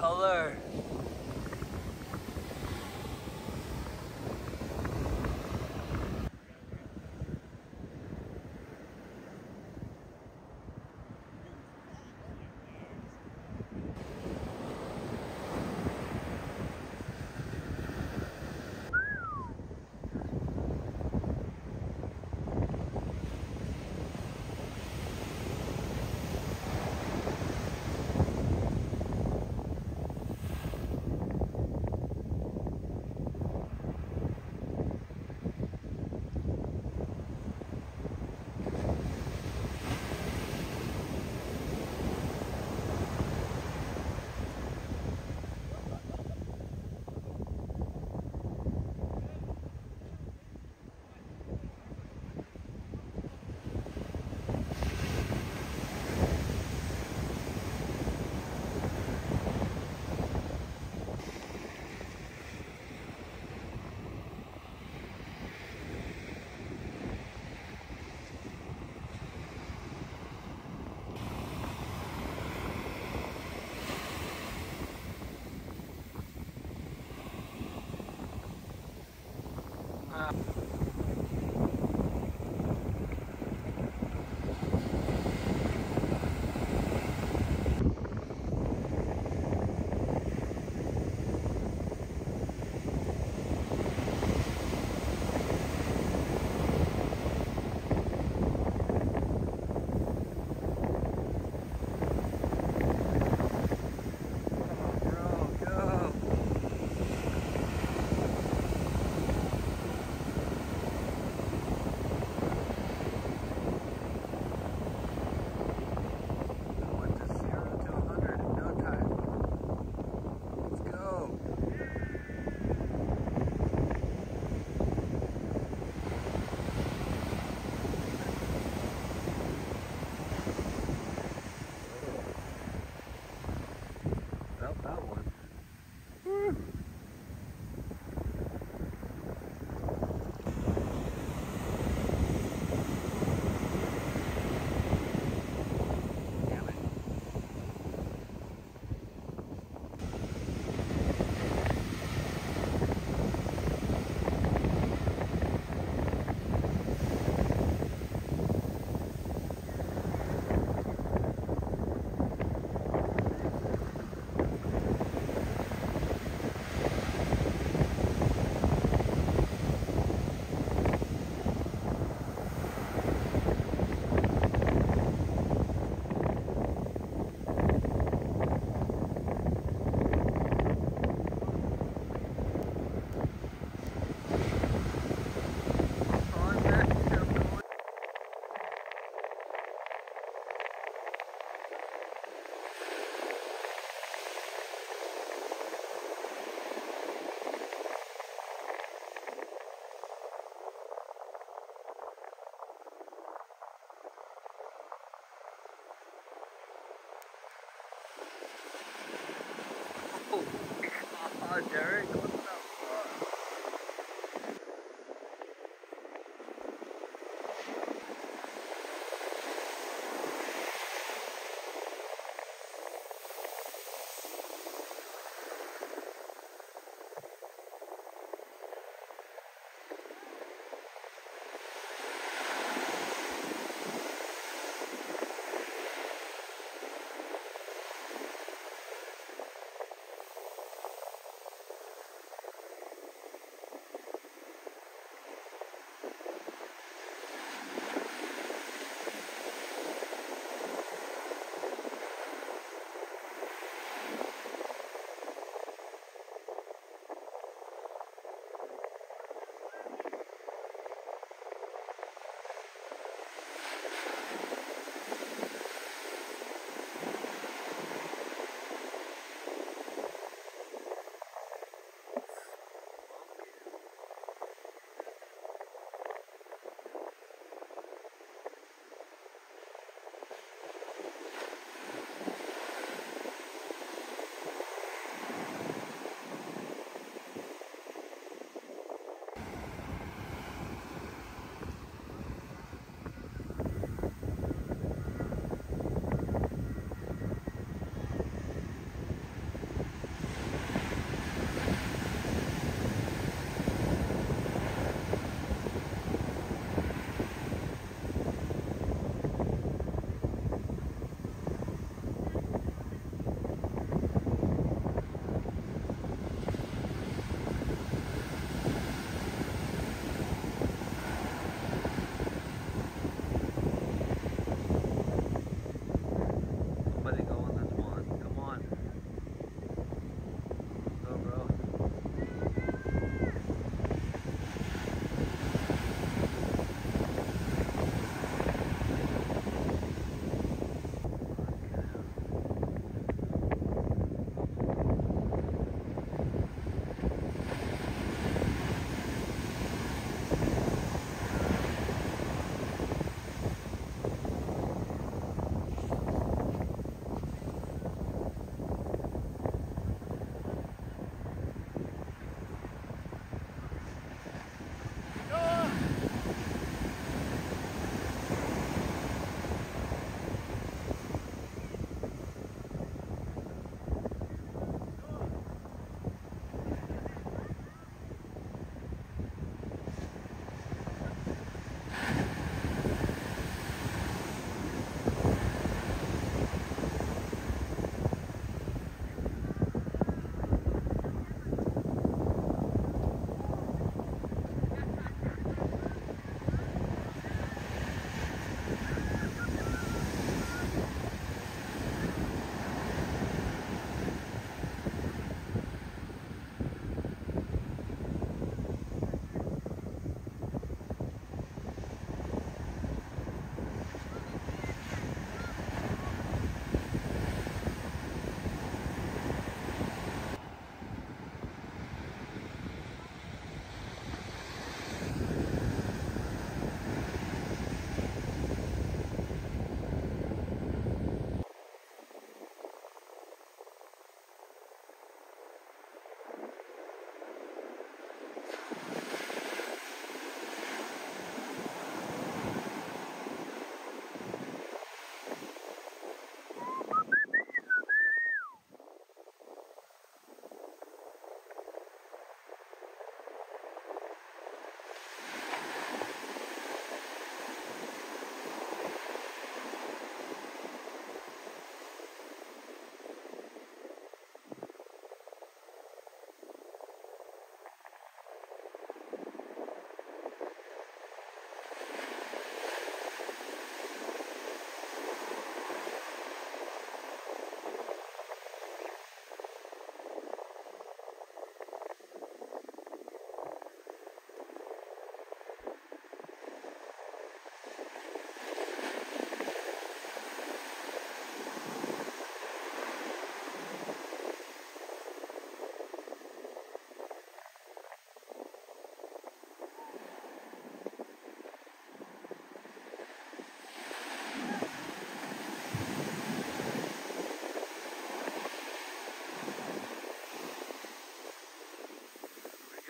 color. Far,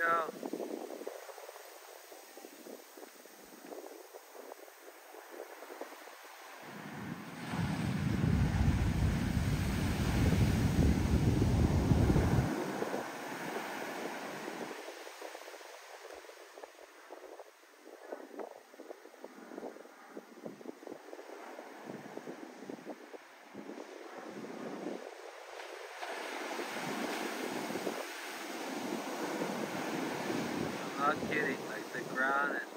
No. Kidding, like the ground is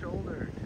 shoulder.